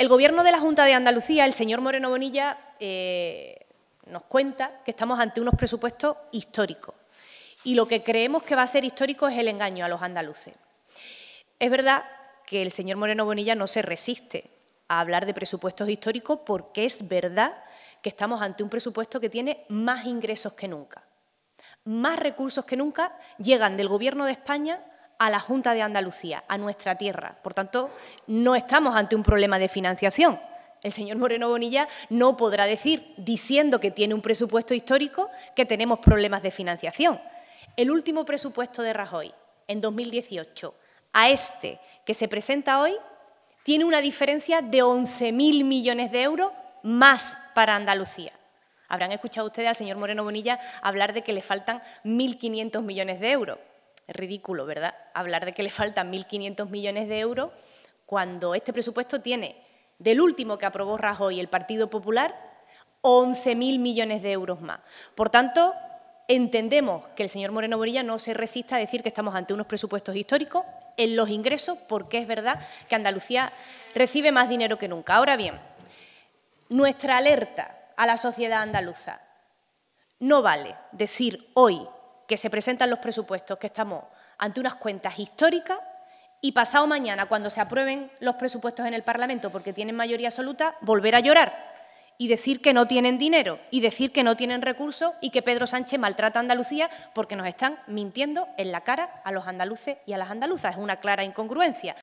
El Gobierno de la Junta de Andalucía, el señor Moreno Bonilla, eh, nos cuenta que estamos ante unos presupuestos históricos y lo que creemos que va a ser histórico es el engaño a los andaluces. Es verdad que el señor Moreno Bonilla no se resiste a hablar de presupuestos históricos porque es verdad que estamos ante un presupuesto que tiene más ingresos que nunca. Más recursos que nunca llegan del Gobierno de España a la Junta de Andalucía, a nuestra tierra. Por tanto, no estamos ante un problema de financiación. El señor Moreno Bonilla no podrá decir, diciendo que tiene un presupuesto histórico, que tenemos problemas de financiación. El último presupuesto de Rajoy, en 2018, a este que se presenta hoy, tiene una diferencia de 11.000 millones de euros más para Andalucía. Habrán escuchado ustedes al señor Moreno Bonilla hablar de que le faltan 1.500 millones de euros. Es ridículo, ¿verdad? Hablar de que le faltan 1.500 millones de euros cuando este presupuesto tiene, del último que aprobó Rajoy el Partido Popular, 11.000 millones de euros más. Por tanto, entendemos que el señor Moreno Bonilla no se resista a decir que estamos ante unos presupuestos históricos en los ingresos, porque es verdad que Andalucía recibe más dinero que nunca. Ahora bien, nuestra alerta a la sociedad andaluza no vale decir hoy que se presentan los presupuestos, que estamos ante unas cuentas históricas y pasado mañana, cuando se aprueben los presupuestos en el Parlamento porque tienen mayoría absoluta, volver a llorar y decir que no tienen dinero y decir que no tienen recursos y que Pedro Sánchez maltrata a Andalucía porque nos están mintiendo en la cara a los andaluces y a las andaluzas. Es una clara incongruencia.